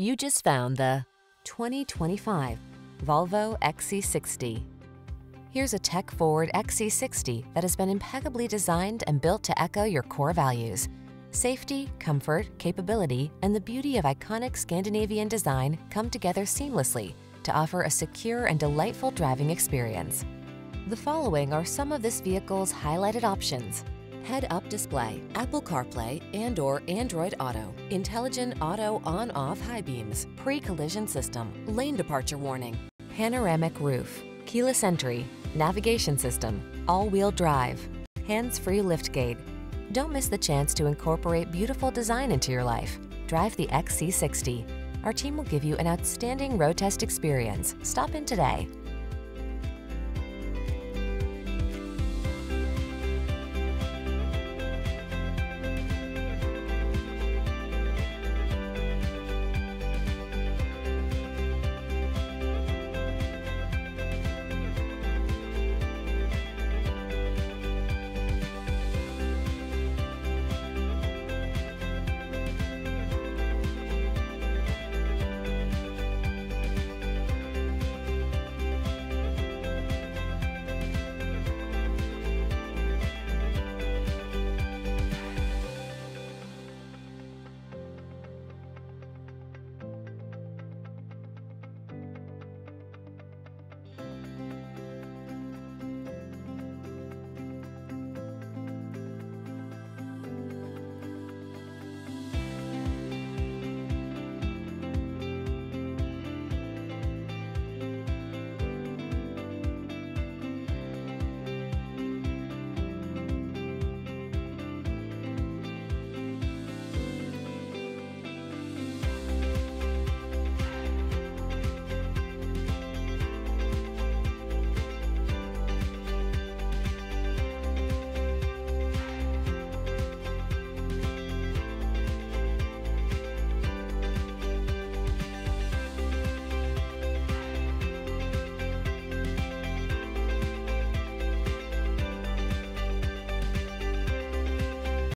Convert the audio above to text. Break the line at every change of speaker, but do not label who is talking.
You just found the 2025 Volvo XC60. Here's a tech-forward XC60 that has been impeccably designed and built to echo your core values. Safety, comfort, capability, and the beauty of iconic Scandinavian design come together seamlessly to offer a secure and delightful driving experience. The following are some of this vehicle's highlighted options. Head-up display, Apple CarPlay and or Android Auto, intelligent auto on-off high beams, pre-collision system, lane departure warning, panoramic roof, keyless entry, navigation system, all-wheel drive, hands-free liftgate. Don't miss the chance to incorporate beautiful design into your life. Drive the XC60. Our team will give you an outstanding road test experience. Stop in today.